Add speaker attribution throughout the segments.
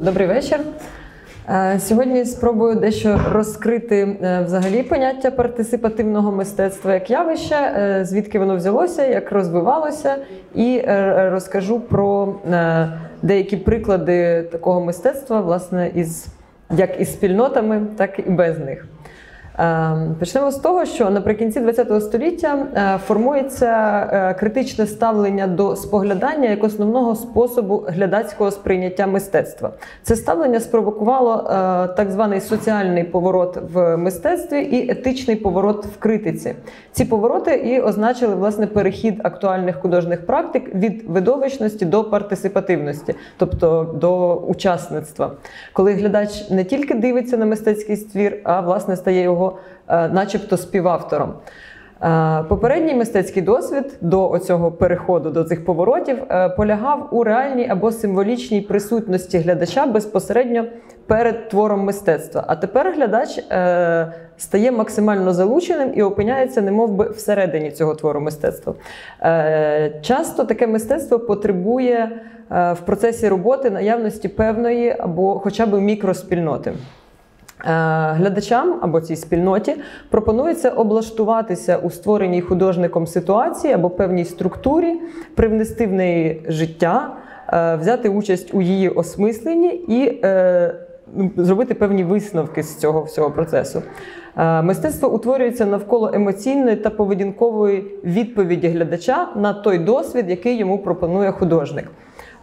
Speaker 1: Добрий вечір. Е, Сьогодні спробую дещо розкрити е, взагалі поняття партисипативного мистецтва як явище, е, звідки воно взялося, як розвивалося, і розкажу про деякі приклади такого мистецтва, власне, із як із спільнотами, так і без них. Е, Почнемо з того, що наприкінці ХХ століття е, формується е, критичне ставлення до споглядання як основного способу глядацького сприйняття мистецтва. Це ставлення спровокувало е, так званий соціальний поворот в мистецтві і етичний поворот в критиці. Ці повороти і означили власне перехід актуальних художніх практик від видовищності до партисипативності, тобто до учасництва, коли глядач не тільки дивиться на мистецький ствір, а власне стає його, е, начебто, співавтором. Е, Попередній мистецький досвід до цього переходу до цих поворотів е, полягав у реальній або символічній присутності глядача безпосередньо перед твором мистецтва. А тепер глядач стає максимально залученим і опиняється, немов би всередині цього твору мистецтва. Часто таке мистецтво потребує в процесі роботи наявності певної або хоча б мікроспільноти. Е, Глядачам або цій спільноті пропонується облаштуватися у створеній художником ситуації або певній структурі, привнести в неї життя, е, взяти участь у її осмисленні і е, ну, зробити певні висновки з цього всього процесу. Мистецтво утворюється навколо емоційної та поведінкової відповіді глядача на той досвід, який йому пропонує художник.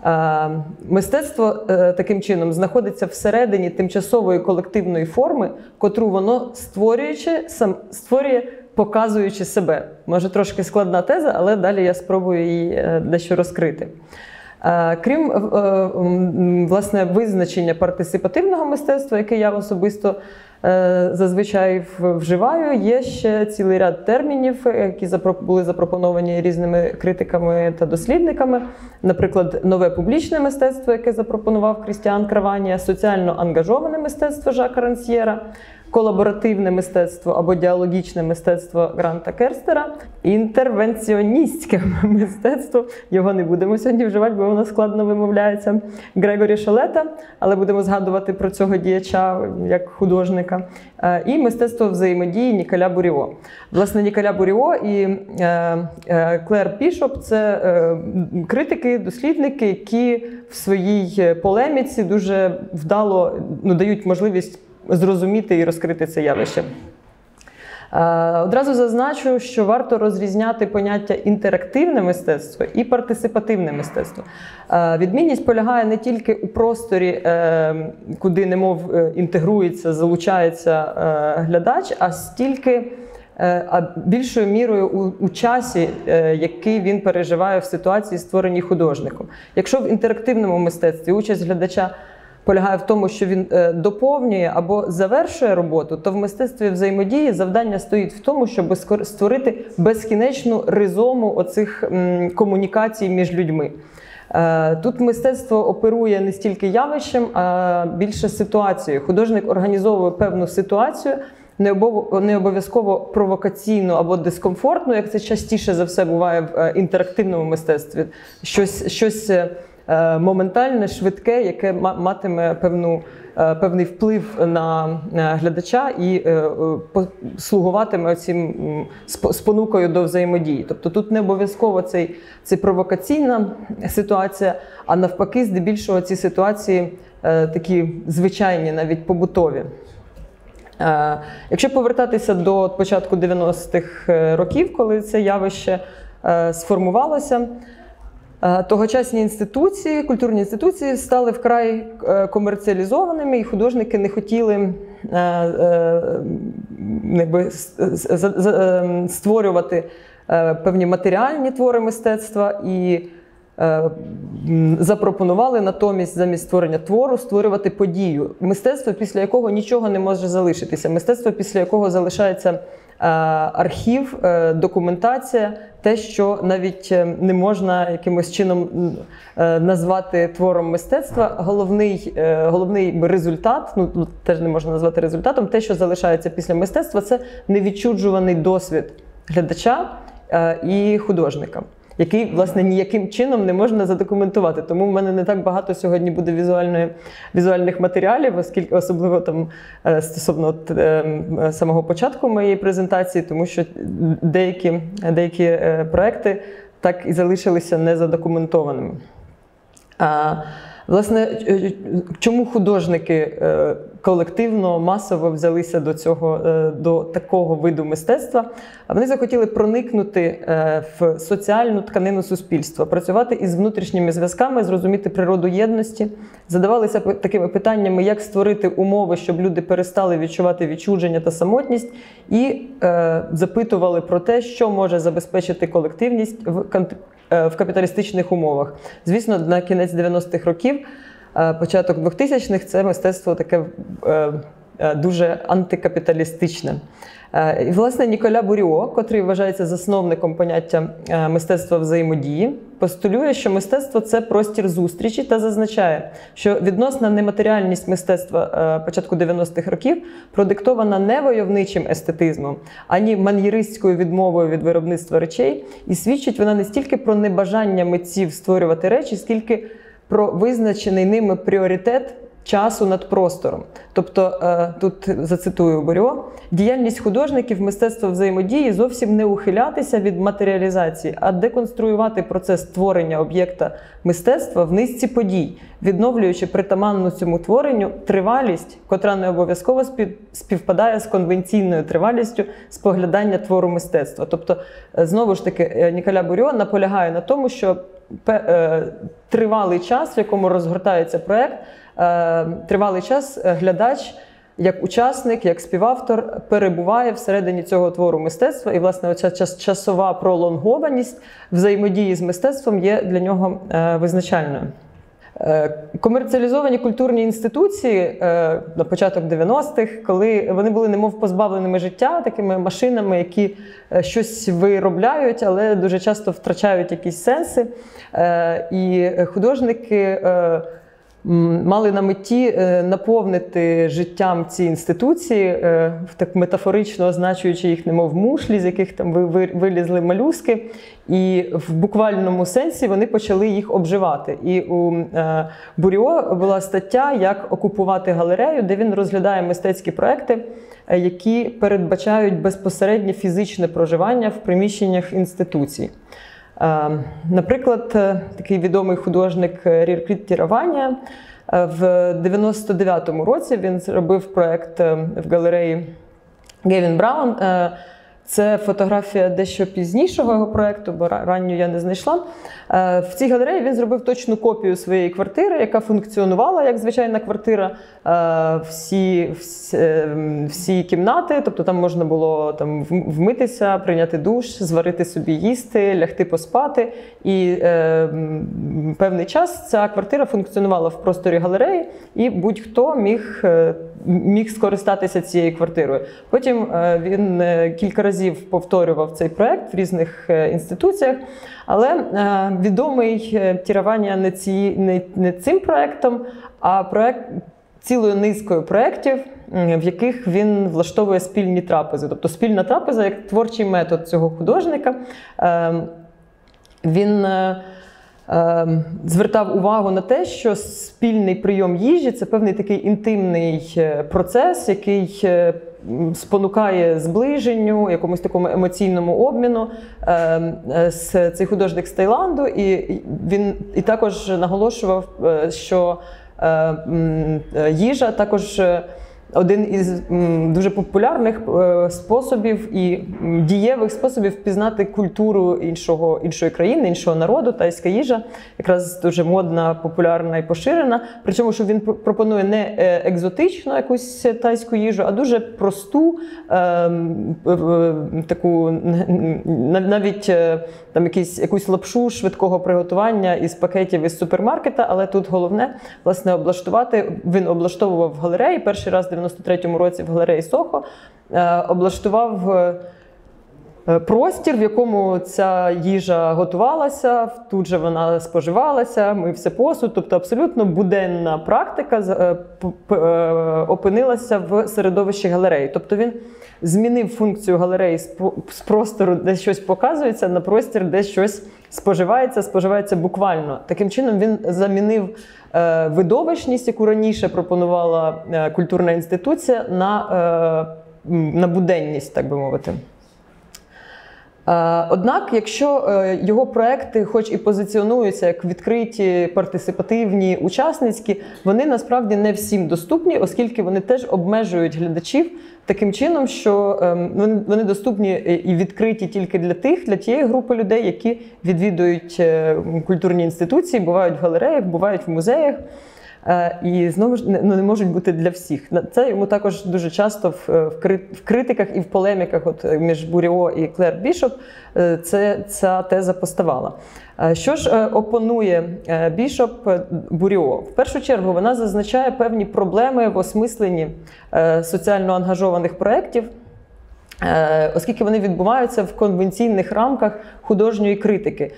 Speaker 1: Е, Мистецтво е, таким чином знаходиться всередині тимчасової колективної форми, котру воно створюючи, сам створює, показуючи себе. Може трошки складна теза, але далі я спробую її е, дещо розкрити. Крім власне визначення партисипативного мистецтва, яке я особисто зазвичай вживаю, є ще цілий ряд термінів, е, які були запропоновані різними критиками та дослідниками. Наприклад, нове публічне мистецтво, яке запропонував Крістіан Краванія, соціально ангажоване мистецтво Жака Рансьєра, колаборативне мистецтво або діалогічне мистецтво Гранта Керстера, інтервенціоністське мистецтво. Його не будемо сьогодні вживати, бо воно складно вимовляється. Грегорі Шолета, але будемо згадувати про цього діяча як художника. Е, І мистецтво взаємодії Ніколя Буріо. Власне, Ніколя Буріо і е, е, Клер Пішоп це критики, дослідники, які в своїй полеміці дуже вдало ну, дають можливість зрозуміти і розкрити це явище. Е, Одразу зазначу, що варто розрізняти поняття інтерактивне мистецтво і партисипативне мистецтво. Е, Відмінність полягає не тільки у просторі, е, куди немов інтегрується, залучається глядач, а стільки. А більшою мірою у, у часі, який він переживає в ситуації, створеній художником. Якщо в інтерактивному мистецтві участь глядача полягає в тому, що він е, доповнює або завершує роботу, то в мистецтві взаємодії завдання стоїть в тому, щоб створити безкінечну ризому оцих комунікацій між людьми. Е, Тут мистецтво оперує не стільки явищем, а більше ситуацією. Художник організовує певну ситуацію, не обов'язково провокаційну або дискомфортну, як це частіше за все буває в е, інтерактивному мистецтві. Щось, щось моментальне, швидке, яке ма- матиме певну, е, певний вплив на е, глядача і е, е, слугуватиме цим спонукою до взаємодії. Тобто тут не обов'язково цей, це провокаційна ситуація, а навпаки, здебільшого ці ситуації е, такі звичайні, навіть побутові. Е, Якщо повертатися до початку 90-х років, коли це явище е, сформувалося, е, тогочасні інституції, культурні інституції стали вкрай е, комерціалізованими, і художники не хотіли е, е, якби, е, створювати е, певні матеріальні твори мистецтва і е, запропонували натомість замість створення твору створювати подію. Мистецтво, після якого нічого не може залишитися. Мистецтво, після якого залишається е, архів, е, документація, те, що навіть е, не можна якимось чином е, назвати твором мистецтва. Головний, е, головний результат, ну теж не можна назвати результатом, те, що залишається після мистецтва, це невідчуджуваний досвід глядача е, і художника. Який власне ніяким чином не можна задокументувати. Тому в мене не так багато сьогодні буде візуальної, візуальних матеріалів, оскільки особливо там е, стосовно от, е, самого початку моєї презентації, тому що деякі, деякі е, проекти так і залишилися незадокументованими. А, Власне, е, чому художники е, колективно масово взялися до цього е, до такого виду мистецтва? Вони захотіли проникнути в соціальну тканину суспільства, працювати із внутрішніми зв'язками, зрозуміти природу єдності, задавалися такими питаннями, як створити умови, щоб люди перестали відчувати відчудження та самотність, і запитували про те, що може забезпечити колективність в в капіталістичних умовах. Звісно, на кінець 90-х років, е, початок 2000-х це мистецтво таке е, е, дуже антикапіталістичне. І, власне, Ніколя Буріо, котрий вважається засновником поняття мистецтва взаємодії, постулює, що мистецтво це простір зустрічі та зазначає, що відносна нематеріальність мистецтва початку 90-х років продиктована не войовничим естетизмом, ані ман'єристською відмовою від виробництва речей, і свідчить вона не стільки про небажання митців створювати речі, скільки про визначений ними пріоритет часу над простором. Тобто, е, тут зацитую Борьо, діяльність художників мистецтва взаємодії зовсім не ухилятися від матеріалізації, а деконструювати процес створення об'єкта мистецтва в низці подій, відновлюючи притаманну цьому творенню тривалість, котра не обов'язково співпадає з конвенційною тривалістю споглядання твору мистецтва. Тобто, е, знову ж таки, е, Ніколя Бурьо наполягає на тому, що тривалий час, в якому розгортається проект. Е, тривалий час е, глядач. Як учасник, як співавтор перебуває всередині цього твору мистецтва, і, власне, оця часова пролонгованість взаємодії з мистецтвом є для нього е, визначальною. Комерціалізовані культурні інституції на початок 90-х, коли вони були немов позбавленими життя, такими машинами, які щось виробляють, але дуже часто втрачають якісь сенси. І художники мали на меті е, наповнити життям ці інституції, е, так метафорично означуючи їх, немов мушлі, з яких там вилізли малюски, і в буквальному сенсі вони почали їх обживати. І у е, Буріо була стаття, як окупувати галерею, де він розглядає мистецькі проекти. Які передбачають безпосереднє фізичне проживання в приміщеннях інституцій. Ем, наприклад, е, такий відомий художник Ріркріт Тіраванія е, в 99-му році він зробив проект е, в галереї Гевін Браун. Це фотографія дещо пізнішого його проєкту, бо ранню я не знайшла. Е, в цій галереї він зробив точну копію своєї квартири, яка функціонувала як звичайна квартира. Е, всі всі, е, всі кімнати, тобто там можна було там вмитися, прийняти душ, зварити собі їсти, лягти поспати. І е, певний час ця квартира функціонувала в просторі галереї, і будь-хто міг міг скористатися цією квартирою. Потім е, він е, кілька разів повторював цей проект в різних е, інституціях, але відомий тіравання не, ці, не, не цим проектом, а проект. Цілою низкою проєктів, в яких він влаштовує спільні трапези. Тобто спільна трапеза як творчий метод цього художника. Ем, він звертав увагу на те, що спільний прийом їжі це певний такий інтимний е, процес, який е, спонукає зближенню, якомусь такому емоційному обміну. Ем, е, цей художник з Таїланду, і він і також наголошував, що їжа також один із дуже популярних е, способів і дієвих способів впізнати культуру іншого іншої країни, іншого народу, тайська їжа, якраз дуже модна, популярна і поширена. Причому, що він пропонує не е, екзотичну якусь тайську їжу, а дуже просту, ем, таку навіть е, там якісь якусь лапшу швидкого приготування із пакетів із супермаркета. Але тут головне власне облаштувати. Він облаштовував галереї перший раз. 93-му році в галереї Сохо е, облаштував е, е, простір, в якому ця їжа готувалася, тут же вона споживалася, мився посуд. Тобто абсолютно буденна практика опинилася в середовищі галереї. Тобто він змінив функцію галереї з простору, де щось показується, на простір, де щось споживається, споживається буквально. Таким чином він замінив е, видовищність, яку раніше пропонувала е, культурна інституція, на, е, на буденність, так би мовити. Е, однак, якщо е, його проекти, хоч і позиціонуються як відкриті, партисипативні, учасницькі, вони насправді не всім доступні, оскільки вони теж обмежують глядачів таким чином, що ем, вони доступні і відкриті тільки для тих, для тієї групи людей, які відвідують е, культурні інституції, бувають в галереях, бувають в музеях. Е, і знову ж ну, не можуть бути для всіх. Це йому також дуже часто в в критиках і в полеміках, от е, між Буріо і Клер Бішоп, е, це ця теза поставала. Що ж опонує Бішоп Буріо? В першу чергу вона зазначає певні проблеми в осмисленні соціально ангажованих проєктів. Оскільки вони відбуваються в конвенційних рамках художньої критики.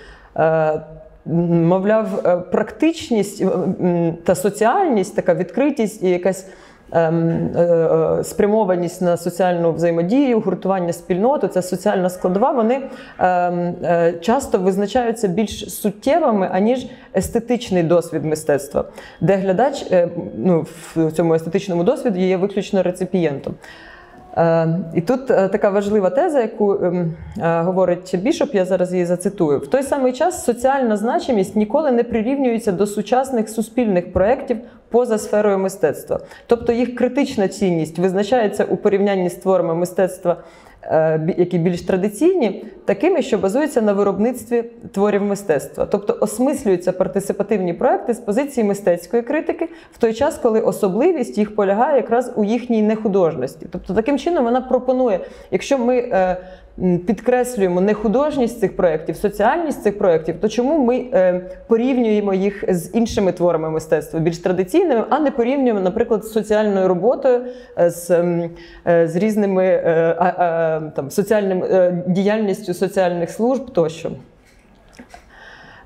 Speaker 1: Мовляв, е, практичність е, та соціальність, така відкритість і якась ем, е, спрямованість на соціальну взаємодію, гуртування спільноти, ця соціальна складова, вони ем, часто визначаються більш суттєвими, аніж естетичний досвід мистецтва, де глядач ну, в цьому естетичному досвіді є виключно реципієнтом. Е, і тут е, така важлива теза, яку ем, е, говорить Бішоп, я зараз її зацитую. В той самий час соціальна значимість ніколи не прирівнюється до сучасних суспільних проєктів поза сферою мистецтва. Тобто їх критична цінність визначається у порівнянні з творами мистецтва які більш традиційні, такими, що базуються на виробництві творів мистецтва, тобто осмислюються партисипативні проекти з позиції мистецької критики в той час, коли особливість їх полягає якраз у їхній нехудожності. Тобто, таким чином вона пропонує, якщо ми е, підкреслюємо не художність цих проєктів, соціальність цих проєктів, то чому ми е, порівнюємо їх з іншими творами мистецтва, більш традиційними, а не порівнюємо, наприклад, з соціальною роботою, е, з е, з різними там, соціальним діяльністю соціальних служб тощо.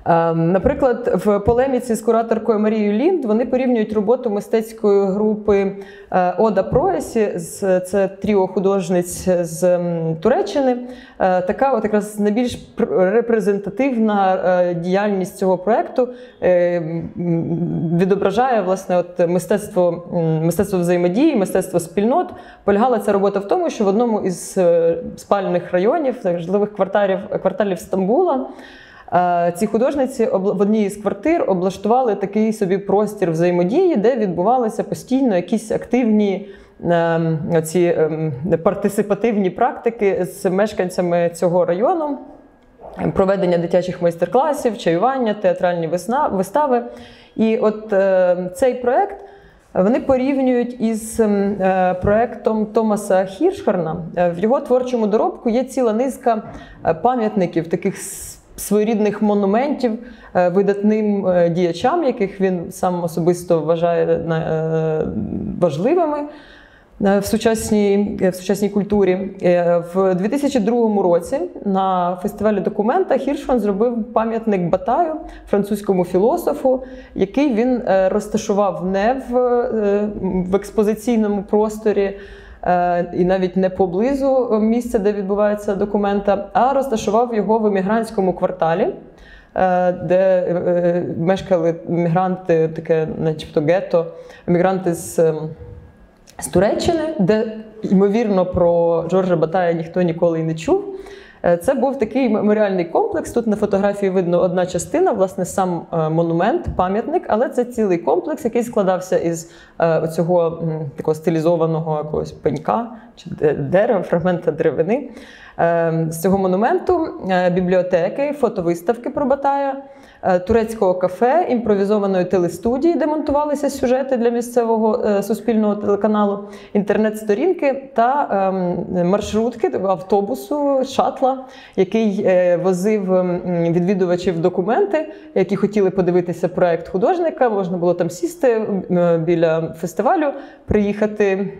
Speaker 1: Ем, наприклад, в полеміці з кураторкою Марією Лінд вони порівнюють роботу мистецької групи е, Ода Проесі, це тріо художниць з Туреччини. Е, така от якраз найбільш репрезентативна е, діяльність цього проєкту відображає власне от мистецтво мистецтво взаємодії, мистецтво спільнот. Полягала ця робота в тому, що в одному із спальних районів, житлових кварталів кварталів Стамбула. Е, ці художниці в одній із квартир облаштували такий собі простір взаємодії, де відбувалися постійно якісь активні ем, ці ем, партисипативні практики з мешканцями цього району. Проведення дитячих майстер-класів, чаювання, театральні вистави. І от е, цей проект вони порівнюють із ем, е, проектом Томаса Хіршхарна. В його творчому доробку є ціла низка пам'ятників таких своєрідних монументів е, видатним е, діячам, яких він сам особисто вважає е, важливими. В сучасній в сучасній культурі в 2002 році на фестивалі документа Хіршман зробив пам'ятник Батаю, французькому філософу, який він розташував не в, в експозиційному просторі і навіть не поблизу місця, де відбувається документа, а розташував його в емігрантському кварталі. Е, де е, мешкали мігранти, таке, начебто гетто, мігранти з з Туреччини, де ймовірно про Джорджа Батая ніхто ніколи й не чув. Е, це був такий меморіальний комплекс. Тут на фотографії видно одна частина, власне, сам е, монумент, пам'ятник, але це цілий комплекс, який складався із е, цього такого стилізованого якогось пенька чи дерева, фрагмента деревини. З цього монументу бібліотеки, фотовиставки про Батая. Е, турецького кафе, імпровізованої телестудії, де монтувалися сюжети для місцевого е, суспільного телеканалу, інтернет-сторінки та ем, маршрутки автобусу, шатла, який е, возив ем, відвідувачів документи, які хотіли подивитися проект художника. Можна було там сісти біля фестивалю, приїхати,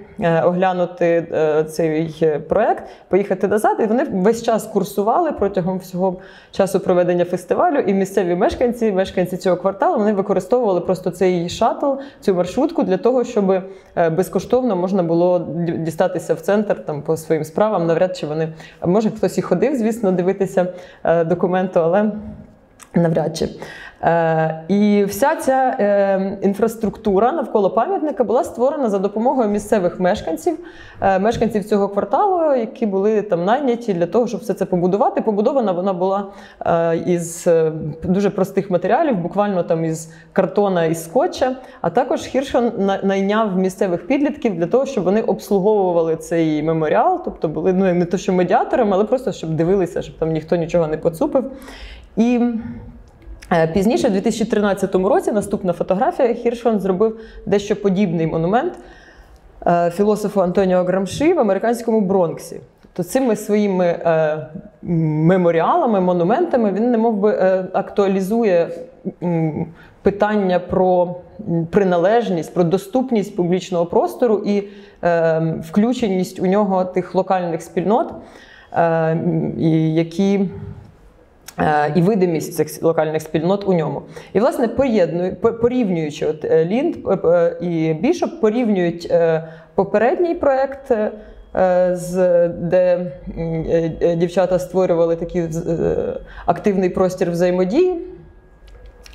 Speaker 1: оглянути цей проект, поїхати назад. І вони весь час курсували протягом всього часу проведення фестивалю і місцеві мешканці мешканці, мешканці цього кварталу, вони використовували просто цей шатл, цю маршрутку для того, щоб е, безкоштовно можна було дістатися в центр там по своїм справам. Навряд чи вони може хтось і ходив, звісно, дивитися е, документу, але. Навряд чи. Е, І вся ця е, інфраструктура навколо пам'ятника була створена за допомогою місцевих мешканців, е, мешканців цього кварталу, які були там найняті для того, щоб все це побудувати. Побудована вона була із дуже простих матеріалів, буквально там із картона і скотча. А також Хіршон найняв місцевих підлітків для того, щоб вони обслуговували цей меморіал, тобто були ну не то, що медіаторами, але просто щоб дивилися, щоб там ніхто нічого не поцупив. І Пізніше, у 2013 році, наступна фотографія, Хіршон зробив дещо подібний монумент е, філософу Антоніо Грамші в американському Бронксі. То цими своїми е, меморіалами, монументами він немов би е, актуалізує м, питання про приналежність, про доступність публічного простору і е, включеність у нього тих локальних спільнот, е, які Е, і видимість цих локальних спільнот у ньому. І, власне, порівнюючи от е, Лінд е, е, і Бішоп, порівнюють е, попередній проект, е, де е, е, дівчата створювали такий е, активний простір взаємодії,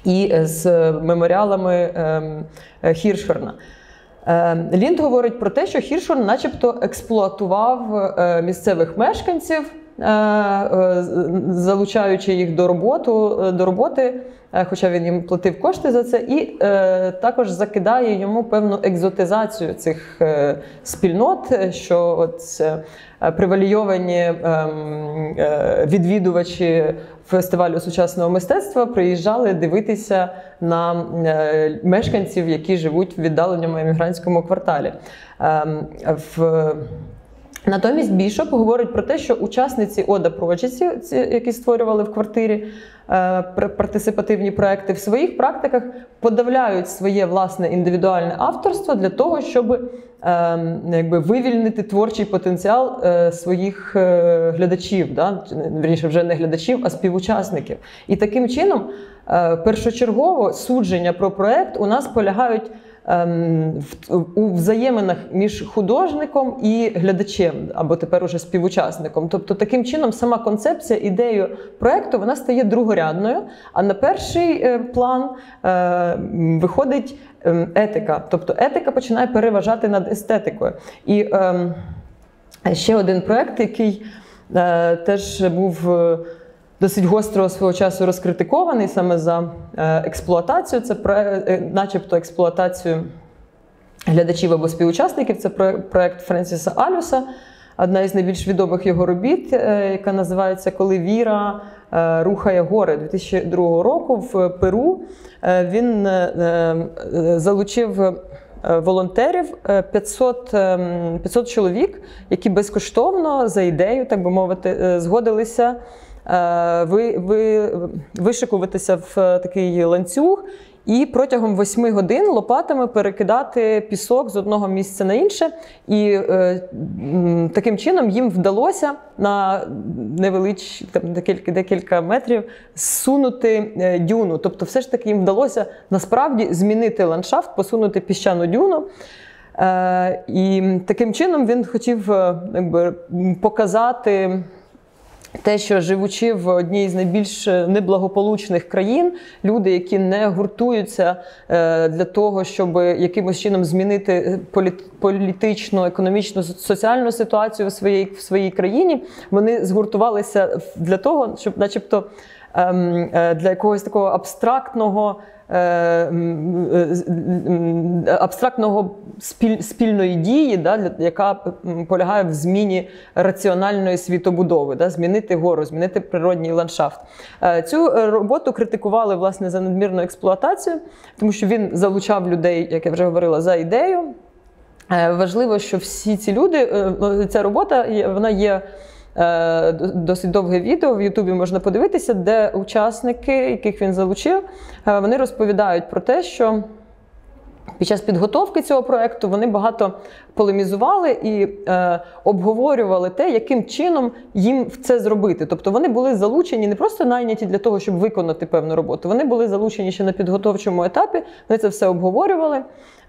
Speaker 1: і з меморіалами ем, е, Хіршферна. Е, Лінд говорить про те, що Хіршфорн начебто експлуатував е, місцевих мешканців, е, е, залучаючи їх до роботи, до роботи, е, хоча він їм платив кошти за це, і е, також закидає йому певну екзотизацію цих е, спільнот, е, що от е, привалійовані ем, е, відвідувачі фестивалю сучасного мистецтва приїжджали дивитися на е, мешканців, які живуть в віддаленому емігрантському кварталі. Ем, в Натомість Бішоп говорить про те, що учасниці Ода Проджеці, ці, які створювали в квартирі е, партисипативні проекти, в своїх практиках подавляють своє власне індивідуальне авторство для того, щоб е, якби, вивільнити творчий потенціал е, своїх е, глядачів, да? Чи, вірніше, вже не глядачів, а співучасників. І таким чином першочергово судження про проект у нас полягають ем, у взаєминах між художником і глядачем, або тепер уже співучасником. Тобто, таким чином, сама концепція, ідею проекту вона стає другорядною, а на перший е, план е, виходить ем, етика. Тобто етика починає переважати над естетикою. І ем, ще один проект, який е, теж був. Е, Досить гостро свого часу розкритикований саме за е, експлуатацію. Це про, е, начебто експлуатацію глядачів або співучасників. Це про- проект Френсіса Алюса, одна із найбільш відомих його робіт, е, яка називається Коли віра е, рухає гори 2002 року в Перу. Е, Він е, е, залучив. е, Волонтерів е, 500, ем, 500 чоловік, які безкоштовно за ідею, так би мовити, е, згодилися е, ви, ви, вишикуватися в е, такий ланцюг і протягом восьми годин лопатами перекидати пісок з одного місця на інше. І е, таким чином їм вдалося на невелич, декілька, метрів зсунути е, дюну. Тобто, все ж таки їм вдалося насправді змінити ландшафт, посунути піщану дюну. Е, і таким чином він хотів е, якби, показати. Те, що живучи в одній з найбільш неблагополучних країн, люди, які не гуртуються е, для того, щоб якимось чином змінити політ- політичну, економічну, соціальну ситуацію в своїй, в своїй країні, вони згуртувалися для того, щоб, начебто, ем, е, для якогось такого абстрактного. Е, е, абстрактного спіль, спільної дії, да, яка полягає в зміні раціональної світобудови, да, змінити гору, змінити природній ландшафт. Е, Цю роботу критикували власне за надмірну експлуатацію, тому що він залучав людей, як я вже говорила, за ідею. Важливо, що всі ці люди, ця робота вона є. Е, до- Досить довге відео в Ютубі можна подивитися, де учасники, яких він залучив, е, вони розповідають про те, що під час підготовки цього проекту вони багато полемізували і е, обговорювали те, яким чином їм це зробити. Тобто вони були залучені не просто найняті для того, щоб виконати певну роботу. Вони були залучені ще на підготовчому етапі. Вони це все обговорювали.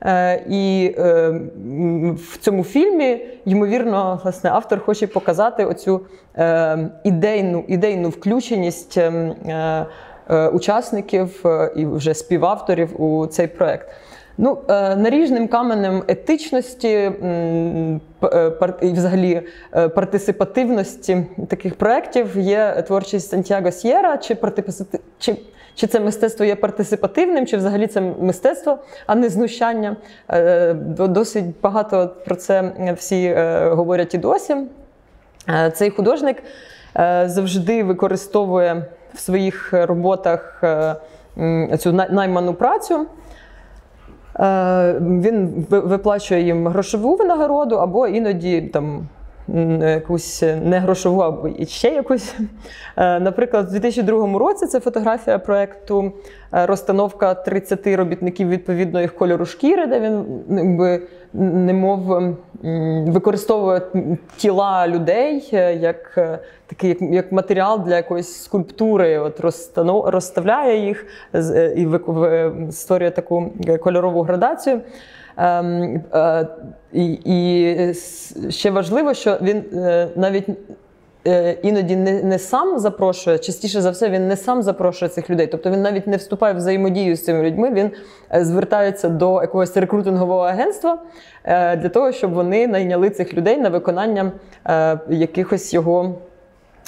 Speaker 1: Е, і е, в цьому фільмі, ймовірно, власне, автор хоче показати оцю е, ідейну, ідейну включеність. ем, Е, учасників і вже співавторів у цей проект. Ну, наріжним каменем етичності і взагалі партисипативності таких проєктів є творчість Сантьяго Сєра чи чи чи це мистецтво є партисипативним, чи взагалі це мистецтво, а не знущання. Е, досить багато про це всі е, говорять і досі. Е, цей художник завжди використовує в своїх роботах цю найману працю. Він виплачує їм грошову винагороду або іноді там якусь негрошову або ще якусь. Е, наприклад, у 2002 році це фотографія проєкту е, розстановка 30 робітників відповідно їх кольору шкіри, де він якби, немов використовує тіла людей е, як такий як, як матеріал для якоїсь скульптури, от розставляє їх і створює таку кольорову градацію. Ем, е, і, і ще важливо, що він е, навіть е, іноді не не сам запрошує, частіше за все, він не сам запрошує цих людей. Тобто він навіть не вступає в взаємодію з цими людьми. Він звертається до якогось рекрутингового агентства для того, щоб вони найняли цих людей на виконання якихось його.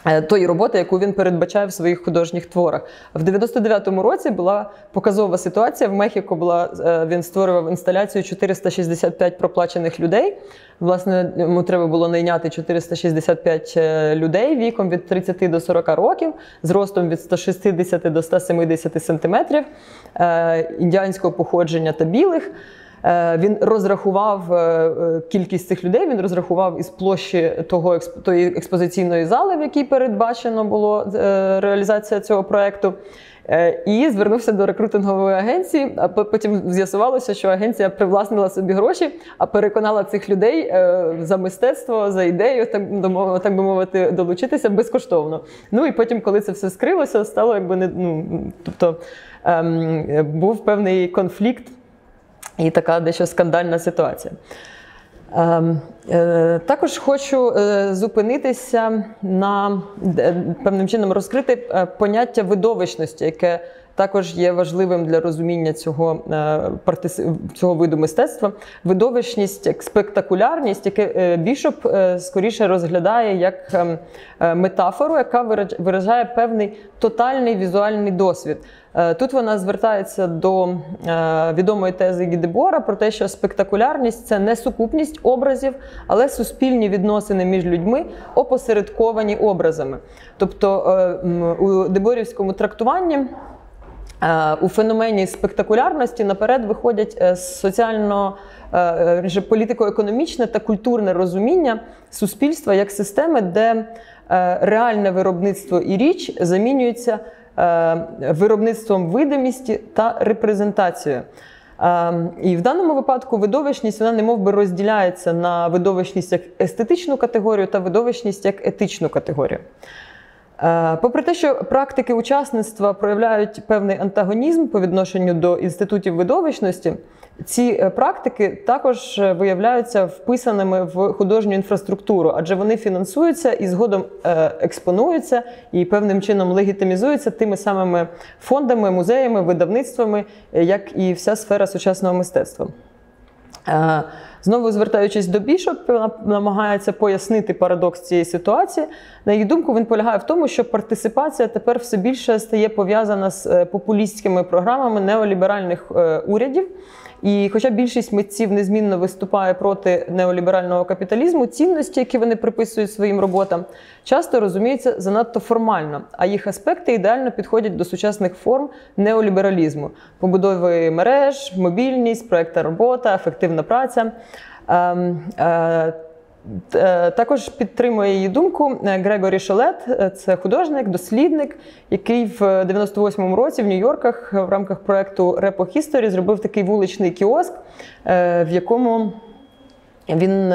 Speaker 1: Е, тої роботи, яку він передбачає в своїх художніх творах. В 99-му році була показова ситуація. В Мехіко була е, він створював інсталяцію 465 проплачених людей. Власне, йому треба було найняти 465 е, людей віком від 30 до 40 років, з ростом від 160 до 170 сантиметрів, індіанського походження та білих. Е, він розрахував е, е, кількість цих людей. Він розрахував із площі того тої експозиційної зали, в якій передбачено було реалізація цього проекту. І звернувся до рекрутингової агенції. А потім з'ясувалося, що агенція привласнила собі гроші, а переконала цих людей за мистецтво, за ідею, так би мовити, долучитися безкоштовно. Ну і потім, коли це все скрилося, стало якби не ну, тобто ем, був певний конфлікт і така дещо скандальна ситуація. Ем, е, також хочу е, зупинитися на певним чином розкрити е, поняття видовищності, яке також є важливим для розуміння цього цього виду мистецтва. Видовищність, як спектакулярність, яке бішоп скоріше розглядає як ем, метафору, яка виражає певний тотальний візуальний досвід. Е, тут вона звертається до е, відомої тези Гідебора про те, що спектакулярність це не сукупність образів, але суспільні відносини між людьми, опосередковані образами. Тобто е, у деборівському трактуванні. У феномені спектакулярності наперед виходять соціально політико-економічне та культурне розуміння суспільства як системи, де реальне виробництво і річ замінюються Е, виробництвом видимості та репрезентацією. Е, і в даному випадку видовищність вона не би розділяється на видовищність як естетичну категорію та видовищність як етичну категорію. Е, попри те, що практики учасництва проявляють певний антагонізм по відношенню до інститутів видовищності, ці е, практики також е, виявляються вписаними в художню інфраструктуру, адже вони фінансуються і згодом експонуються і певним чином легітимізуються тими самими фондами, музеями, видавництвами, як і вся сфера сучасного мистецтва. Знову звертаючись до Бішоп, намагається пояснити парадокс цієї ситуації. На її думку, він полягає в тому, що партисипація тепер все більше стає пов'язана з е, популістськими програмами неоліберальних е, урядів. І, хоча більшість митців незмінно виступає проти неоліберального капіталізму, цінності, які вони приписують своїм роботам, часто розуміються занадто формально, а їх аспекти ідеально підходять до сучасних форм неолібералізму, побудови мереж, мобільність, проекта робота, ефективна праця. Ем, е, Е, також підтримує її думку е, Грегорі Шолет, це художник, дослідник, який в 98-му році в Нью-Йорках в рамках проекту Repo History зробив такий вуличний кіоск, в якому він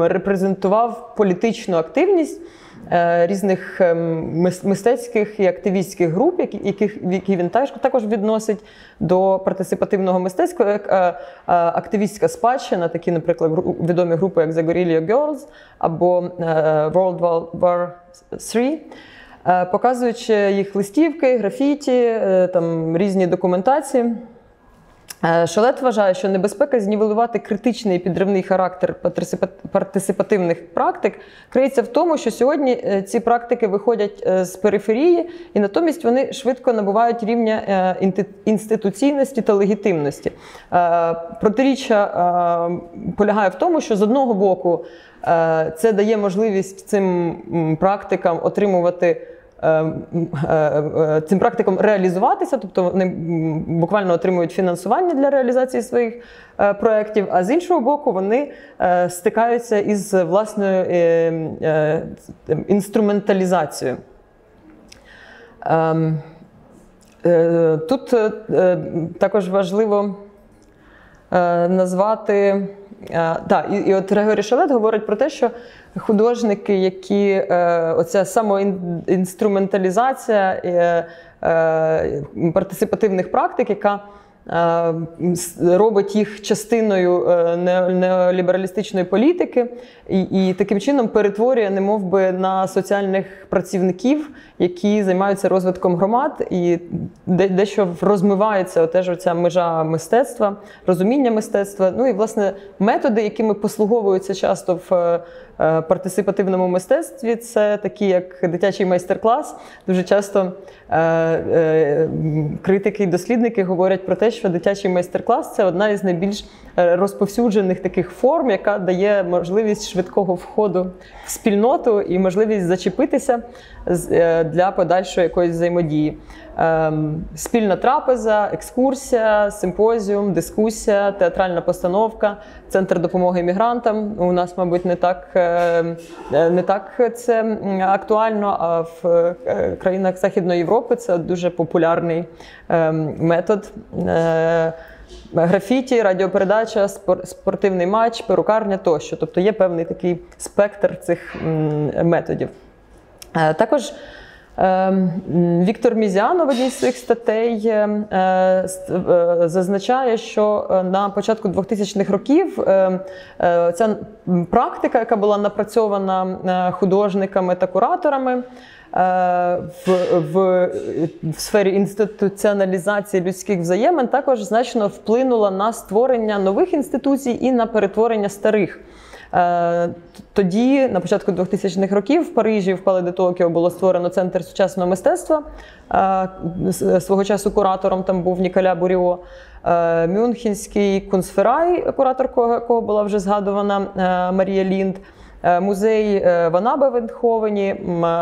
Speaker 1: репрезентував політичну активність. Е, різних ем, мистецьких і активістських груп, яких які він також відносить до партисипативного мистецтва, як е, е, активістська спадщина, такі, наприклад, відомі групи, як Guerrilla Girls або World War III. показуючи їх листівки, графіті, там різні документації. Е, Шолет вважає, що небезпека знівелювати критичний і підривний характер партисипативних практик криється в тому, що сьогодні е, ці практики виходять е, з периферії, і натомість вони швидко набувають рівня інституційності та легітимності. Протиріччя полягає в тому, що з одного боку це дає можливість цим практикам отримувати. Е, е, е, цим практикам реалізуватися, тобто вони буквально отримують фінансування для реалізації своїх проєктів, а з іншого боку, вони стикаються із власною інструменталізацією. Ем, тут також важливо назвати. Так, і, от Грегорі Шалет говорить про те, що художники, які е, оця самоінструменталізація е, е, партисипативних практик, яка Е, робить їх частиною е, неолібералістичної політики і і таким чином перетворює, немов би, на соціальних працівників, які займаються розвитком громад, і дещо розмивається теж оця межа мистецтва, розуміння мистецтва. Ну і власне методи, якими послуговуються часто в е, партисипативному мистецтві, це такі, як дитячий майстер-клас. Дуже часто критики і дослідники говорять про те, що дитячий майстер-клас це одна із найбільш е, розповсюджених таких форм, яка дає можливість швидкого входу в спільноту і можливість зачепитися е, для подальшої якоїсь взаємодії. Ем, спільна трапеза, екскурсія, симпозіум, дискусія, театральна постановка, центр допомоги мігрантам. У нас, мабуть, не так е, не так це актуально. А в країнах Західної Європи це дуже популярний ем, метод. Графіті, радіопередача, спортивний матч, перукарня тощо. Тобто є певний такий спектр цих методів. Е, також ем, Віктор Мізяно в одній з своїх статей е, е, зазначає, що на початку 2000-х років ця практика, яка була напрацьована художниками та кураторами, в, в, в сфері інституціоналізації людських взаємин також значно вплинула на створення нових інституцій і на перетворення старих. Е, тоді, на початку 2000-х років, в Парижі в Пале Токіо було створено центр сучасного мистецтва. Е, свого часу куратором там був Ніколя Буріо. Е, Мюнхенський кунсферай, куратор кого була вже згадувана Марія Лінд. Е, музей е, Ванаба в Ендховені,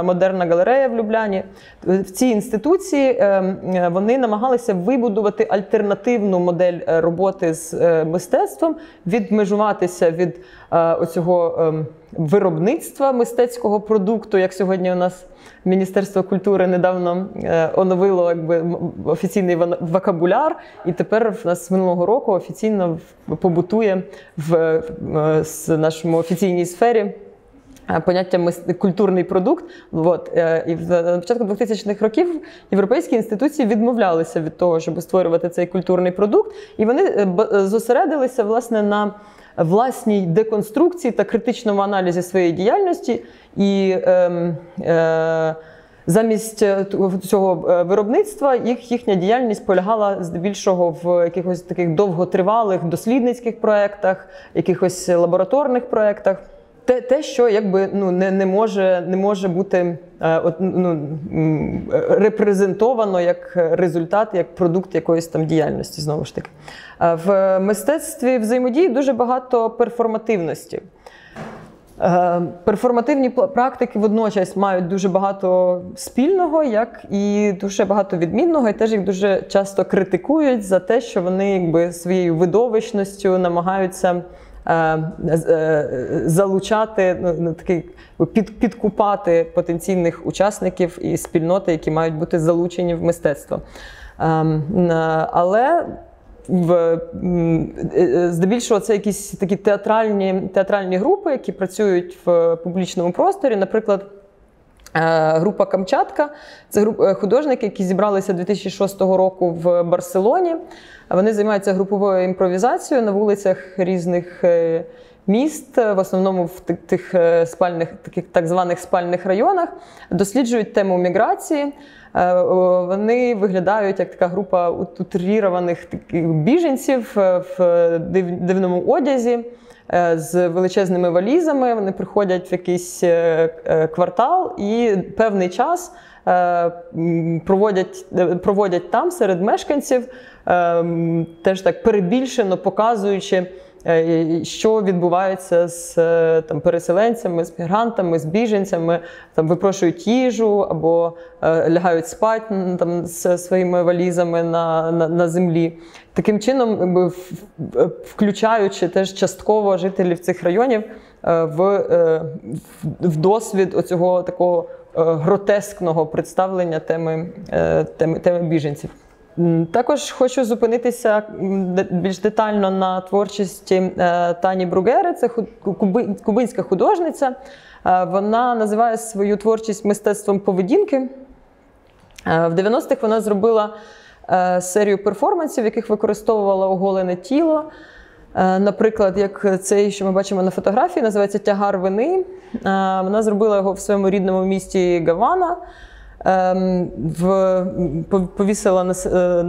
Speaker 1: модерна галерея в Любляні. В цій інституції е, вони намагалися вибудувати альтернативну модель роботи з мистецтвом, відмежуватися від оцього виробництва мистецького продукту, як сьогодні у нас. Міністерство культури недавно оновило якби офіційний вокабуляр, і тепер в нас з минулого року офіційно побутує в, в нашому офіційній сфері. Поняття культурний продукт. От. І на початку 2000-х років європейські інституції відмовлялися від того, щоб створювати цей культурний продукт, і вони е, зосередилися власне на власній деконструкції та критичному аналізі своєї діяльності. І е, е, замість е, цього е, виробництва їх їхня діяльність полягала здебільшого в якихось таких довготривалих дослідницьких проєктах, якихось лабораторних проєктах. Те, те, що якби ну не не може не може бути е, от, ну, репрезентовано як результат, як продукт якоїсь там діяльності, знову ж таки. Е, в мистецтві взаємодії дуже багато перформативності. Е, перформативні практики водночас мають дуже багато спільного, як і дуже багато відмінного, і теж їх дуже часто критикують за те, що вони якби своєю видовищністю намагаються. Е, е, залучати ну, ну, такий під, підкупати потенційних учасників і спільноти, які мають бути залучені в мистецтво. Ем, але в здебільшого це якісь такі театральні театральні групи, які працюють в публічному просторі. Наприклад, група Камчатка це група художники, які зібралися 2006 року в Барселоні. Вони займаються груповою імпровізацією на вулицях різних е, міст, в основному в тих спальних, таких так званих спальних районах, досліджують тему міграції. Вони виглядають як така група утрірованих таких біженців в дивному одязі. З величезними валізами вони приходять в якийсь квартал і певний час проводять проводять там серед мешканців, теж так перебільшено показуючи. Е, що відбувається з е, там переселенцями, з мігрантами, з біженцями, там випрошують їжу або е, лягають спати там з своїми валізами на, на, на землі. Таким чином, включаючи теж частково жителів цих районів в, в досвід оцього такого гротескного представлення теми, теми, теми біженців. Також хочу зупинитися більш детально на творчості е, Тані Бругери. Це кубинська художниця. Е, вона називає свою творчість мистецтвом поведінки. Е, в 90-х вона зробила серію перформансів, в яких використовувала оголене тіло. Наприклад, як цей, що ми бачимо на фотографії, називається Тягар вини. Вона зробила його в своєму рідному місті Гавана. Ем, в, повісила на,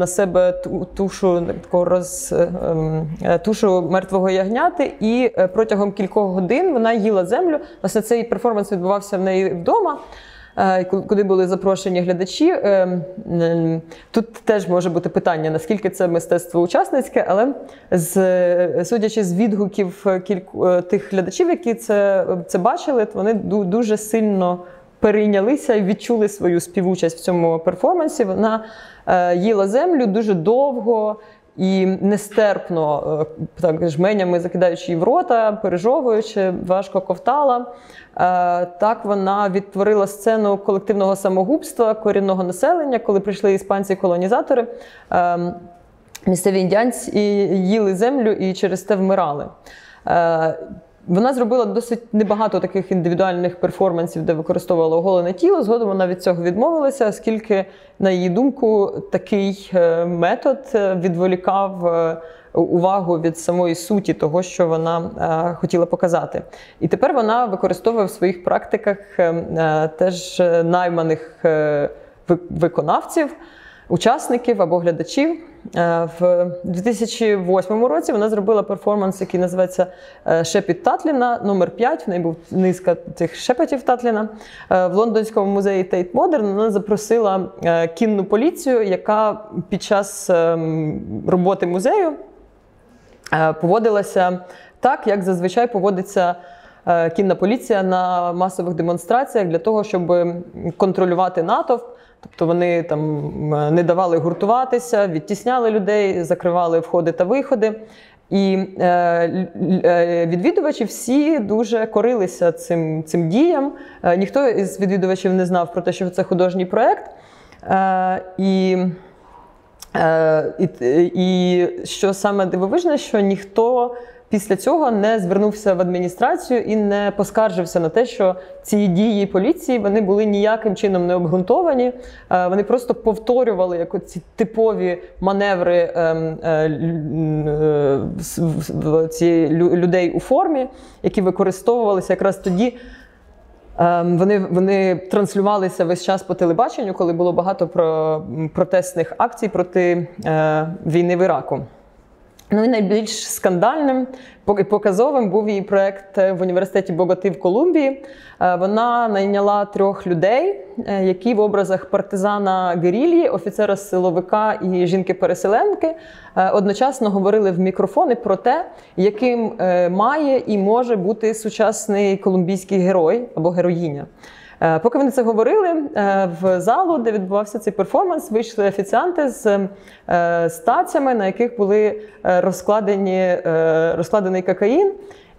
Speaker 1: е, себе тушу такого роз, ем, е, тушу мертвого ягняти, і е, протягом кількох годин вона їла землю. Власне, цей перформанс відбувався в неї вдома. Куди були запрошені глядачі. Ем, тут теж може бути питання, наскільки це мистецтво учасницьке, але з, судячи з відгуків кільку тих глядачів, які це це бачили, вони дуже сильно перейнялися і відчули свою співучасть в цьому перформансі. Вона е, їла землю дуже довго. І нестерпно е, так жменями закидаючи її в рота, пережовуючи, важко ковтала. Е, так вона відтворила сцену колективного самогубства корінного населення, коли прийшли іспанці-колонізатори. Місцеві індіанці їли землю і через те вмирали. Вона зробила досить небагато таких індивідуальних перформансів, де використовувала оголене тіло. Згодом вона від цього відмовилася, оскільки, на її думку, такий е, метод е, відволікав е, увагу від самої суті того, що вона хотіла показати. І тепер вона використовує в своїх практиках теж найманих виконавців учасників або глядачів. Е, в 2008 році вона зробила перформанс, який називається е, Шепіт Татліна номер 5 В неї був низка цих шепотів Татліна. Е, в Лондонському музеї Тейт Модерн вона запросила кінну поліцію, яка під час ем, роботи музею поводилася так, як зазвичай поводиться. Кінна поліція на масових демонстраціях для того, щоб контролювати натовп Тобто вони там не давали гуртуватися, відтісняли людей, закривали входи та виходи. І е, е, відвідувачі всі дуже корилися цим цим діям. Е, ніхто із відвідувачів не знав про те, що це художній проєкт. Е, і, е, і, і що саме дивовижне, що ніхто після цього не звернувся в адміністрацію і не поскаржився на те, що ці дії поліції вони були ніяким чином не обґрунтовані. Е, вони просто повторювали як ці типові маневри ем, е, ці людей у формі, які використовувалися якраз тоді. Ем, вони вони транслювалися весь час по телебаченню, коли було багато про протестних акцій проти е, війни в Іраку. Ну і найбільш скандальним показовим був її проект в університеті Боготи в Колумбії. Е, вона найняла трьох людей, е, які в образах партизана Герілії, офіцера силовика і жінки-переселенки е, одночасно говорили в мікрофони про те, яким має і може бути сучасний колумбійський герой або героїня. Е, поки вони це говорили, е, в залу, де відбувався цей перформанс, вийшли офіціанти з е, стацями, на яких були розкладені розкладений кокаїн.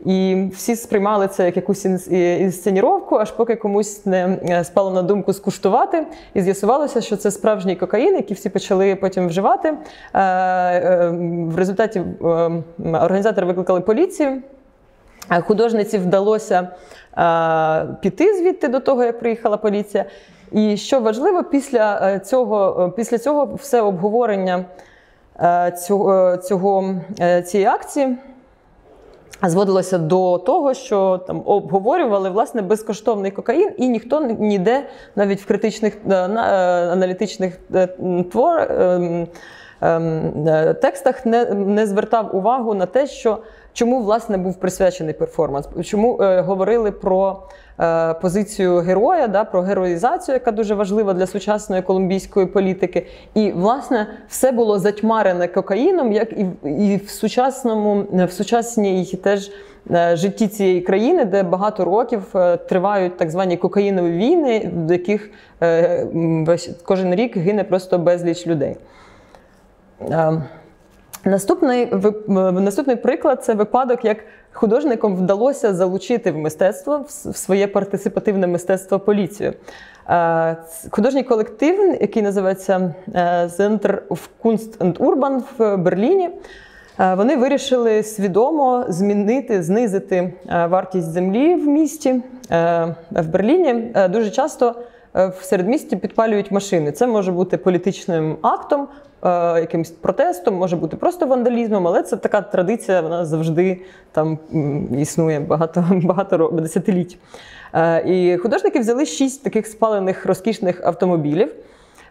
Speaker 1: І всі сприймали це як якусь інсценіровку, аж поки комусь не спало на думку скуштувати. І з'ясувалося, що це справжній кокаїн, який всі почали потім вживати. В результаті організатори викликали поліцію. Художниці вдалося піти звідти до того, як приїхала поліція. І що важливо, після е, цього е, після цього все обговорення е, цього, цього, цієї акції зводилося до того, що там обговорювали власне безкоштовний кокаїн, і ніхто ніде, навіть в критичних аналітичних твор, ем, ем, текстах не, не звертав увагу на те, що чому власне був присвячений перформанс, чому е, говорили про е, позицію героя, да, про героїзацію, яка дуже важлива для сучасної колумбійської політики. І власне все було затьмарене кокаїном, як і, і в сучасному, в сучасній теж. Е, житті цієї країни, де багато років е, тривають так звані кокаїнові війни, в яких е, кожен рік гине просто безліч людей. Наступний наступний приклад це випадок, як художникам вдалося залучити в мистецтво в своє партисипативне мистецтво поліцію. Художній колектив, який називається Center of Kunst and Urban в Берліні. Вони вирішили свідомо змінити, знизити вартість землі в місті в Берліні. Дуже часто в середмісті підпалюють машини. Це може бути політичним актом, Е, якимось протестом, може бути просто вандалізмом, але це така традиція, вона завжди там існує багато багато десятиліть. Е, і художники взяли шість таких спалених розкішних автомобілів.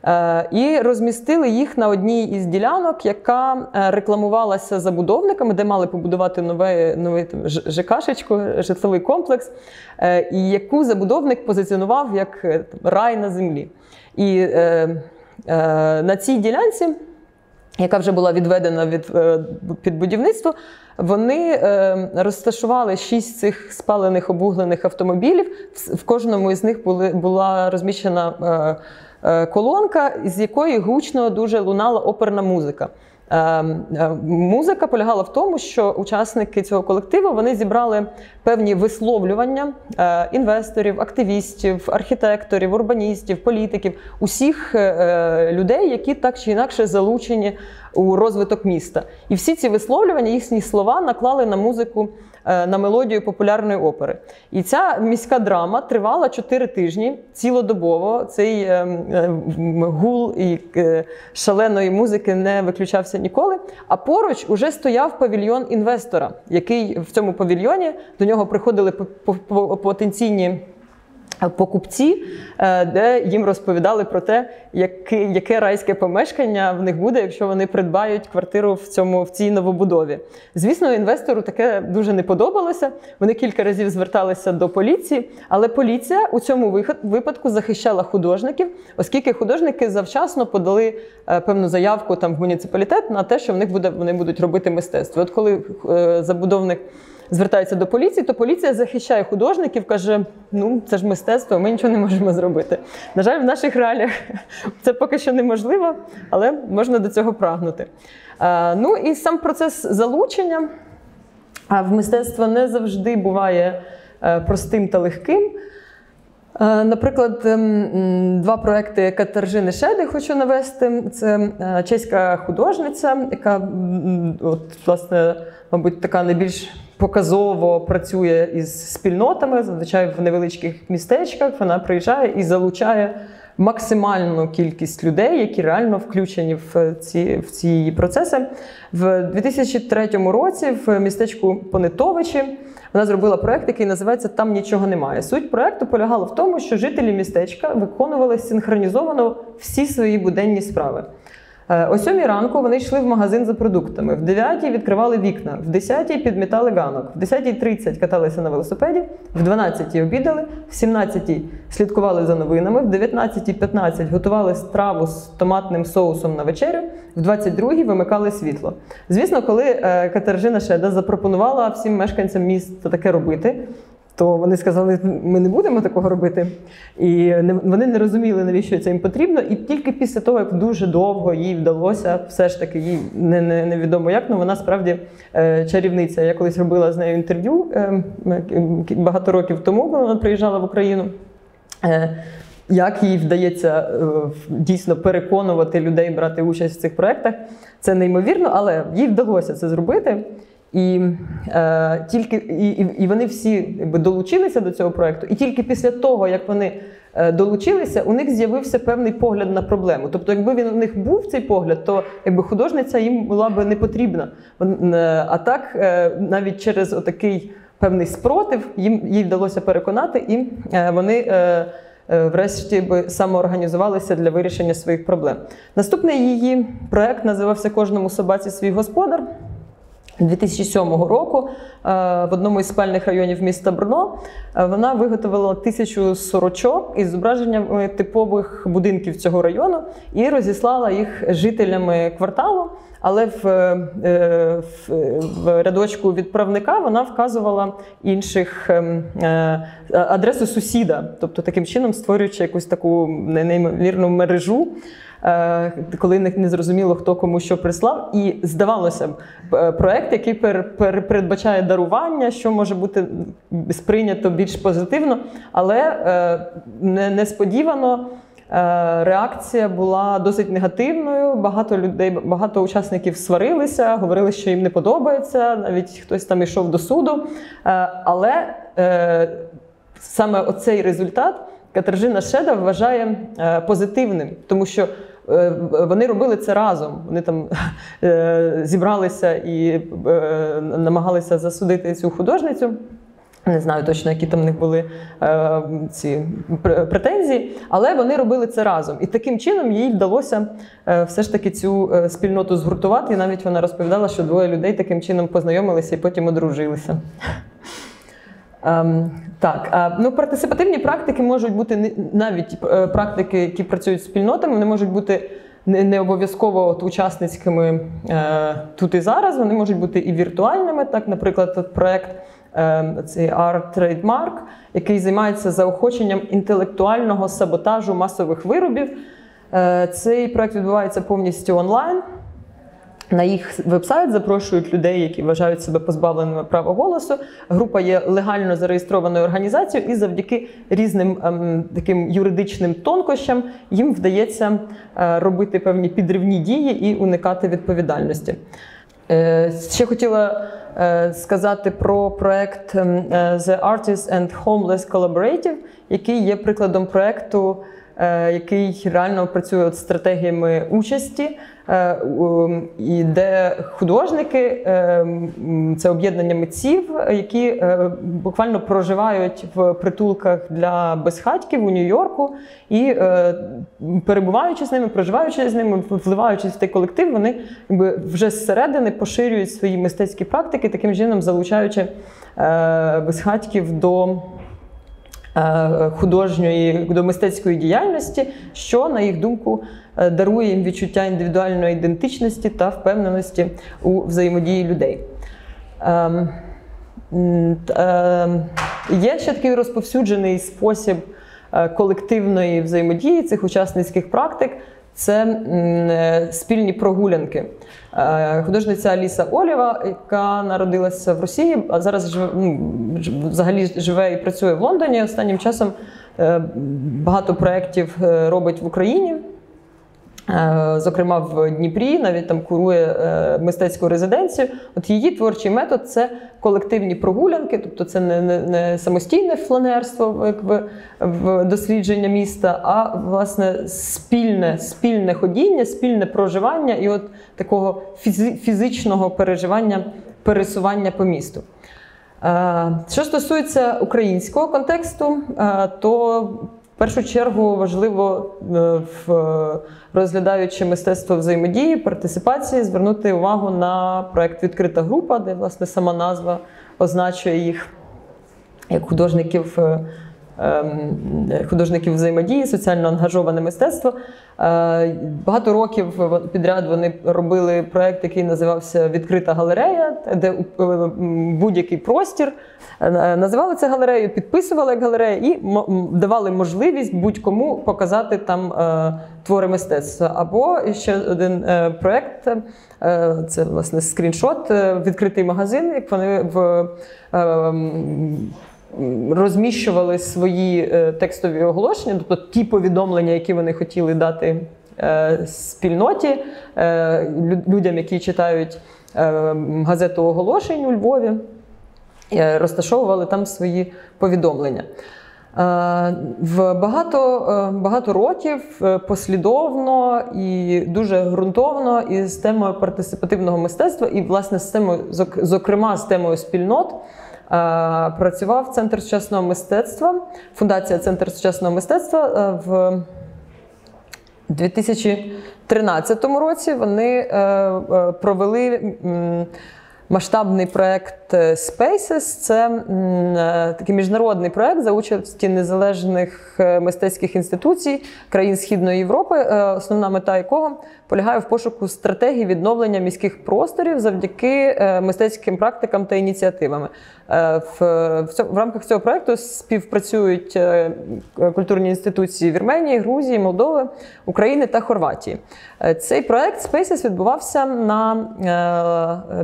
Speaker 1: Е, і розмістили їх на одній із ділянок, яка рекламувалася забудовниками, де мали побудувати нове, новий ЖКшечку, житловий комплекс, і яку забудовник позиціонував як рай на землі. І Е, на цій ділянці, яка вже була відведена від е, під будівництво, вони е, розташували шість цих спалених обуглених автомобілів. В кожному із них були, була розміщена колонка, з якої гучно дуже лунала оперна музика. Ем, е, музика полягала в тому, що учасники цього колективу вони зібрали певні висловлювання е, інвесторів, активістів, архітекторів, урбаністів, політиків, усіх е, людей, які так чи інакше залучені у розвиток міста. І всі ці висловлювання, їхні слова наклали на музику на мелодію популярної опери. І ця міська драма тривала чотири тижні цілодобово. Цей е, е, гул і шаленої музики не виключався ніколи. А поруч уже стояв павільйон інвестора, який в цьому павільйоні до нього приходили потенційні покупці, е, де їм розповідали про те, яке яке райське помешкання в них буде, якщо вони придбають квартиру в цьому в цій новобудові. Звісно, інвестору таке дуже не подобалося. Вони кілька разів зверталися до поліції, але поліція у цьому випадку захищала художників, оскільки художники завчасно подали е, певну заявку там в муніципалітет на те, що в них буде вони будуть робити мистецтво. От коли е, забудовник звертається до поліції, то поліція захищає художників, каже: ну це ж мистецтво, ми нічого не можемо зробити. На жаль, в наших реаліях це поки що неможливо, але можна до цього прагнути. Ну і сам процес залучення в мистецтво не завжди буває е, простим та легким. Е, наприклад, ем, два проекти Катержини Шеди хочу навести. Це е, чеська художниця, яка от, власне, мабуть, така найбільш показово працює із спільнотами, зазвичай в невеличких містечках. Вона приїжджає і залучає максимальну кількість людей, які реально включені в ці в ці процеси. В 2003 році в містечку Понитовичі вона зробила проект, який називається Там нічого немає. Суть проекту полягала в тому, що жителі містечка виконували синхронізовано всі свої буденні справи. Е, о сьомій ранку вони йшли в магазин за продуктами. В 9 відкривали вікна, в 10 підмітали ганок, в 10.30 каталися на велосипеді, в 12 обідали, в 17 слідкували за новинами, в 19.15 готували страву з томатним соусом на вечерю, в 22 вимикали світло. Звісно, коли е, Катержина Шеда запропонувала всім мешканцям міста таке робити, то вони сказали, ми не будемо такого робити. І вони не розуміли, навіщо це їм потрібно. І тільки після того, як дуже довго їй вдалося, все ж таки їй не, не, невідомо як, але вона справді е, чарівниця. Я колись робила з нею інтерв'ю е, багато років тому, коли вона приїжджала в Україну. Е, як їй вдається дійсно переконувати людей брати участь в цих проєктах, це неймовірно, але їй вдалося це зробити. І е, тільки і, і вони всі якби, долучилися до цього проекту, і тільки після того, як вони е, долучилися, у них з'явився певний погляд на проблему. Тобто, якби він у них був цей погляд, то якби художниця їм була б не потрібна. Е, а так, е, навіть через отакий певний спротив, їм їй вдалося переконати, і е, вони. Е, Е, врешті би самоорганізувалися для вирішення своїх проблем. Наступний її проект називався Кожному собаці свій господар. 2007 року е, в одному із спальних районів міста Брно е, вона виготовила тисячу сорочок із зображеннями типових будинків цього району і розіслала їх жителями кварталу. Але в, в, в рядочку відправника вона вказувала інших ем, адресу сусіда, тобто таким чином створюючи якусь таку неймовірну мережу. Е, коли не зрозуміло, хто кому що прислав. І здавалося б, е, проект, який передбачає дарування, що може бути сприйнято більш позитивно, але е, несподівано. Реакція була досить негативною. Багато людей, багато учасників сварилися, говорили, що їм не подобається. Навіть хтось там йшов до суду. Але саме оцей результат Катержина Шеда вважає позитивним, тому що вони робили це разом. Вони там е, зібралися і е, намагалися засудити цю художницю. Не знаю точно, які там в них були е, ці претензії, але вони робили це разом. І таким чином їй вдалося е, все ж таки цю е, спільноту згуртувати. І навіть вона розповідала, що двоє людей таким чином познайомилися і потім одружилися. Ем, так, ну партисипативні практики можуть бути навіть е, практики, які працюють з спільнотами, вони можуть бути не обов'язково от учасницькими е, тут і зараз. Вони можуть бути і віртуальними. Так, наприклад, от проект цей Art Trademark, який займається заохоченням інтелектуального саботажу масових виробів. Е, цей проект відбувається повністю онлайн. На їх вебсайт запрошують людей, які вважають себе позбавленими права голосу. Група є легально зареєстрованою організацією, і завдяки різним ем, таким юридичним тонкощам їм вдається е, робити певні підривні дії і уникати відповідальності. Е, ще хотіла е, сказати про проект ем, е, The Artist and Homeless Collaborative, який є прикладом проекту. Е, який реально працює от стратегіями участі, е, і де художники е, це об'єднання митців, які буквально проживають в притулках для безхатьків у Нью-Йорку і перебуваючи з ними, проживаючи з ними, вливаючись в той колектив, вони вже зсередини поширюють свої мистецькі практики, таким чином залучаючи безхатьків до. Е, художньої до мистецької діяльності, що, на їх думку, е, дарує їм відчуття індивідуальної ідентичності та впевненості у взаємодії людей. Ем, ем, є ще такий розповсюджений спосіб е, колективної взаємодії цих учасницьких практик це спільні прогулянки. Е, художниця Аліса Олєва, яка народилася в Росії, а зараз живе, взагалі живе і працює в Лондоні. Останнім часом е, багато проєктів е, робить в Україні. Е, зокрема, в Дніпрі навіть там курує е, мистецьку резиденцію. От її творчий метод це колективні прогулянки, тобто це не не, не самостійне фланерство, як в, в дослідження міста, а власне спільне спільне ходіння, спільне проживання і от такого фізичного переживання, пересування по місту. Е, що стосується українського контексту, то в першу чергу важливо в розглядаючи мистецтво взаємодії, партисипації, звернути увагу на проект Відкрита група, де власне сама назва означує їх як художників. Е, ем, художників взаємодії, соціально ангажоване мистецтво. Е, багато років підряд вони робили проект, який називався Відкрита галерея, де е, будь-який простір називали це галереєю, підписували як галерея і давали можливість будь-кому показати там твори мистецтва. Або ще один е, проєкт, е, це власне скріншот, е, відкритий магазин, як вони в. Розміщували свої текстові оголошення, тобто ті повідомлення, які вони хотіли дати спільноті людям, які читають газету оголошень у Львові, розташовували там свої повідомлення. В багато багато років послідовно і дуже ґрунтовно із темою партисипативного мистецтва, і, власне, з темою, зокрема, з темою спільнот. Працював Центр сучасного мистецтва, Фундація Центр сучасного мистецтва в 2013 році. Вони е, е, провели масштабний проект Spaces. Це е, такий міжнародний проект за участі незалежних мистецьких інституцій країн Східної Європи, основна мета якого полягає в пошуку стратегії відновлення міських просторів завдяки мистецьким практикам та ініціативами. Е, в, в, рамках цього проекту співпрацюють е, культурні інституції Вірменії, Грузії, Молдови, України та Хорватії. Е, цей проект Spaces відбувався на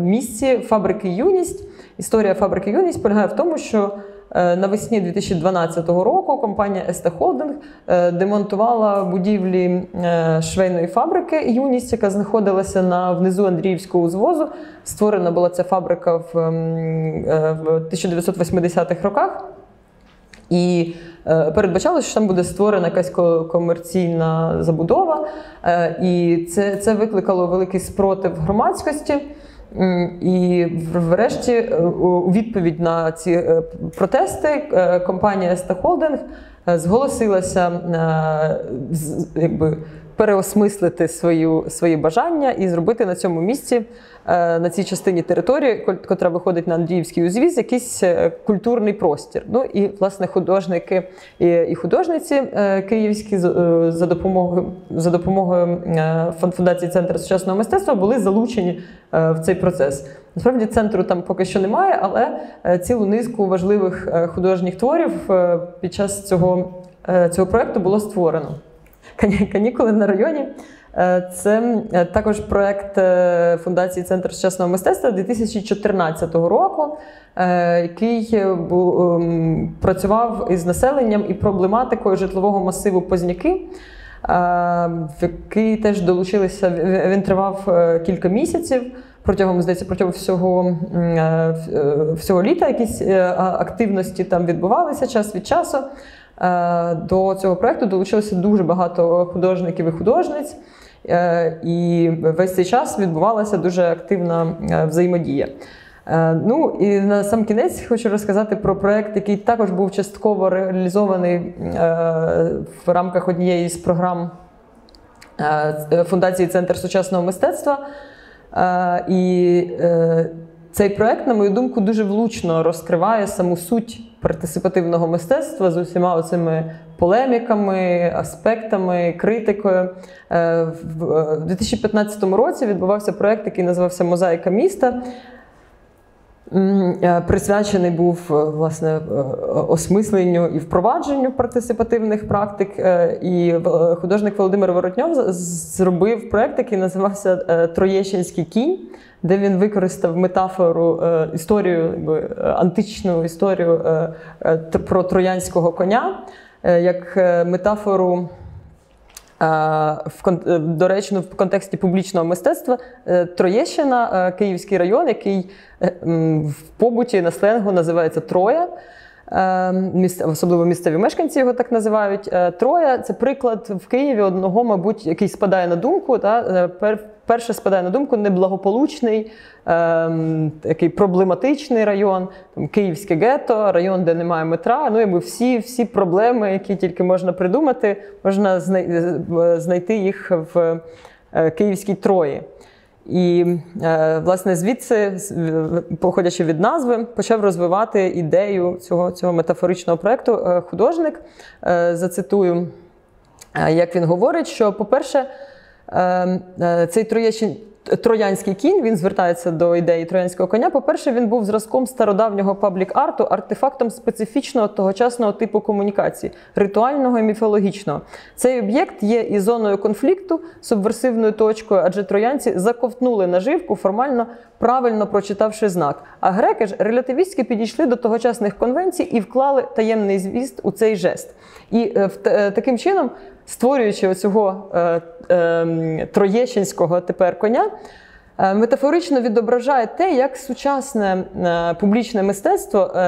Speaker 1: місці фабрики Юність. Історія фабрики Юність полягає в тому, що Е, навесні 2012 року компанія Este Holding е, демонтувала будівлі е, швейної фабрики Юність, яка знаходилася на внизу Андріївського узвозу. Створена була ця фабрика в 1980-х роках. І передбачалося, що там буде створена якась комерційна забудова, і це це викликало великий спротив громадськості. І врешті, е, у відповідь на ці е, протести, е, компанія Еста Холдинг зголосилася якби, переосмислити свою, свої бажання і зробити на цьому місці Е, на цій частині території, котра виходить на Андріївський узвіз, якийсь е, культурний простір. Ну і власне художники і художниці е, київські за допомогою за допомогою фундації Центр сучасного мистецтва були залучені в цей процес. Насправді центру там поки що немає, але цілу низку важливих художніх творів під час цього, цього проекту було створено. Канікули на районі. Е, це е, також проект е, Фундації Центр сучасного мистецтва 2014 року, який ем, працював із населенням і проблематикою житлового масиву Позняки, в який теж долучилися. Він тривав кілька місяців. Протягом здається, протягом всього всього літа якісь активності там відбувалися час від часу. До цього проекту долучилося дуже багато художників і художниць. Е, і весь цей час відбувалася дуже активна е, взаємодія. Е, ну і на сам кінець хочу розказати про проект, який також був частково реалізований в рамках однієї з програм Фундації Центр сучасного мистецтва. І цей проект, на мою думку, дуже влучно розкриває саму суть партисипативного мистецтва з усіма оцими полеміками, аспектами, критикою. Е, в 2015 е, році відбувався проект, який називався Мозаїка міста. Е, присвячений був власне осмисленню і впровадженню партисипативних практик. І художник Володимир Воротньов зробив проект, який називався Троєщинський кінь, де він використав метафору історію, античну історію про троянського коня. Е, як е, метафору. Е, до речі, в контексті публічного мистецтва Троєщина, Київський район, який в побуті на сленгу називається Троя. Особливо місцеві мешканці його так називають. Троя це приклад в Києві одного, мабуть, який спадає на думку. Та, перше спадає на думку неблагополучний, ем, такий проблематичний район, там, Київське гетто, район, де немає метра. Ну, якби всі всі проблеми, які тільки можна придумати, можна знайти їх в е, Київській Трої. І, е, власне, звідси, походячи від назви, почав розвивати ідею цього цього метафоричного проєкту е, художник. Зацитую, як він говорить, що, по-перше, Ем, е, цей Троєщин. Троянський кінь він звертається до ідеї троянського коня. По-перше, він був зразком стародавнього паблік-арту, артефактом специфічного тогочасного типу комунікації, ритуального і міфологічного. Цей об'єкт є і зоною конфлікту, субверсивною точкою, адже троянці заковтнули наживку, формально правильно прочитавши знак. А греки ж релятивістськи підійшли до тогочасних конвенцій і вклали таємний звіст у цей жест. І е, е, таким чином створюючи оцього е, е, троєщинського тепер коня, е, метафорично відображає те, як сучасне е, публічне мистецтво е,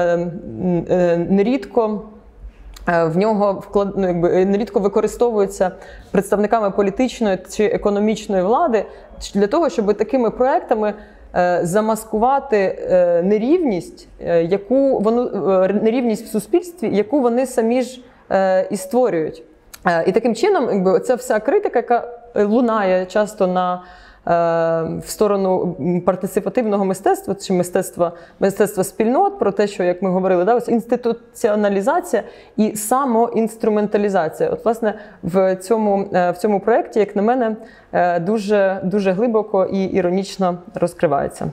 Speaker 1: е, нерідко. В нього вклад... ну, якби, нерідко використовуються представниками політичної чи економічної влади для того, щоб такими проектами замаскувати нерівність, яку вони нерівність в суспільстві, яку вони самі ж і створюють. Е, І таким чином, якби ця вся критика, яка лунає часто на е, в сторону м, партисипативного мистецтва чи мистецтва, мистецтва спільнот, про те, що як ми говорили, да, ось інституціоналізація і самоінструменталізація. От, власне, в цьому, е, в цьому проєкті, як на мене, е, дуже, дуже глибоко і іронічно розкривається.